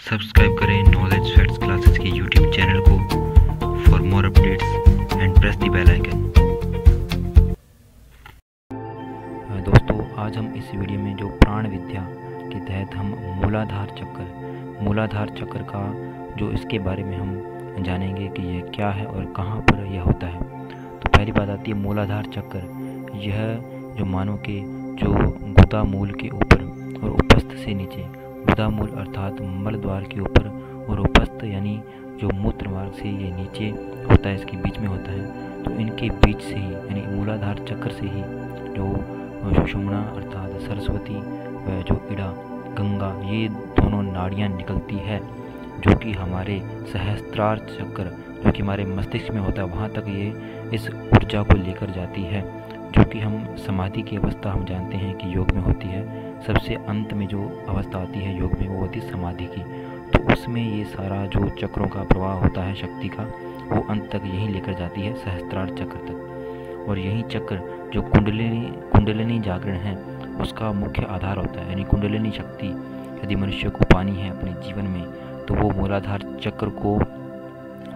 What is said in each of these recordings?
Subscribe करें knowledge facts classes के YouTube channel को for more updates and press the bell icon दोस्तों, आज हम इस वीडियो में जो प्राण विद्या के तहत हम मूलाधार चक्कर मूलाधार चक्कर का जो इसके बारे में हम जानेंगे कि यह क्या है और कहाँ पर यह होता है। तो पहली बात आती है मूलाधार चक्कर यह जो मानो के जो गुदा मूल के ऊपर और उपस्थ से नीचे गुदा मूल अर्थात मल द्वार के ऊपर और उपस्थ, यानी जो मूत्र मार्ग से ये नीचे होता है, इसके बीच में होता है तो इनके बीच से ही, यानी मूलाधार चक्र से ही, जो सुषुम्ना अर्थात सरस्वती व जो इड़ा, गंगा, ये दोनों नाड़ियाँ निकलती है, जो कि हमारे सहस्त्रार चक्र, जो कि हमारे मस्तिष्क में होता है, वहाँ तक ये इस ऊर्जा को लेकर जाती है, जो कि हम समाधि की अवस्था हम जानते हैं कि योग में होती है। सबसे अंत में जो अवस्था आती है योग में, वो होती है समाधि की। तो उसमें ये सारा जो चक्रों का प्रवाह होता है शक्ति का, वो अंत तक यहीं लेकर जाती है, सहस्त्रार चक्र तक। और यही चक्र, जो कुंडलिनी कुंडलिनी जागरण है, उसका मुख्य आधार होता है। यानी कुंडलिनी शक्ति, यदि मनुष्य को पानी है अपने जीवन में तो वो मूलाधार चक्र को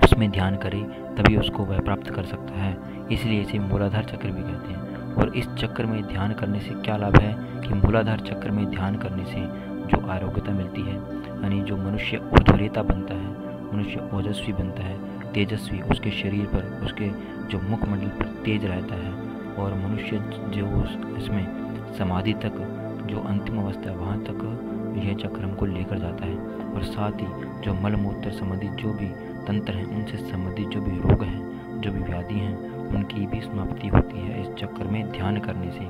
उसमें ध्यान करे, तभी उसको वह प्राप्त कर सकता है। इसलिए इसे मूलाधार चक्र भी कहते हैं। और इस चक्र में ध्यान करने से क्या लाभ है कि मूलाधार चक्र में ध्यान करने से जो आरोग्यता मिलती है, यानी जो मनुष्य ऊर्ध्वरेता बनता है, मनुष्य ओजस्वी बनता है, तेजस्वी, उसके शरीर पर, उसके जो मुखमंडल पर तेज रहता है और मनुष्य जो इसमें समाधि तक, जो अंतिम अवस्था है, वहाँ तक यह चक्र हमको लेकर जाता है। और साथ ही जो मलमूत्र संबंधित जो भी तंत्र हैं, उनसे संबंधित जो भी रोग हैं जो भी व्याधि हैं उनकी भी समाप्ति होती है इस चक्कर में ध्यान करने से।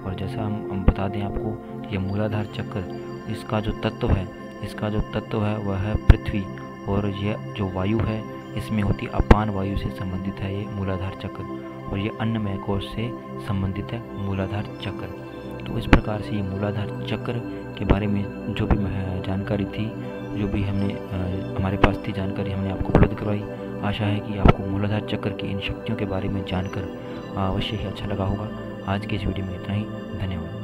और जैसा हम, हम बता दें आपको ये मूलाधार चक्र इसका जो तत्व है इसका जो तत्व है वह है पृथ्वी। और यह जो वायु है इसमें होती अपान वायु से संबंधित है ये मूलाधार चक्र और ये अन्नमय कोष से संबंधित है मूलाधार चक्र तो इस प्रकार से ये मूलाधार चक्र के बारे में जो भी जानकारी थी जो भी हमने हमारे पास थी जानकारी हमने आपको उपलब्ध करवाई आशा है कि आपको मूलाधार चक्र की इन शक्तियों के बारे में जानकर अवश्य ही अच्छा लगा होगा। आज के इस वीडियो में इतना ही। धन्यवाद।